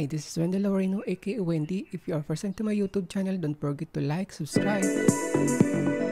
Hi, this is Wendil Laoreno aka Wendy. If you are first time to my YouTube channel, don't forget to like, subscribe.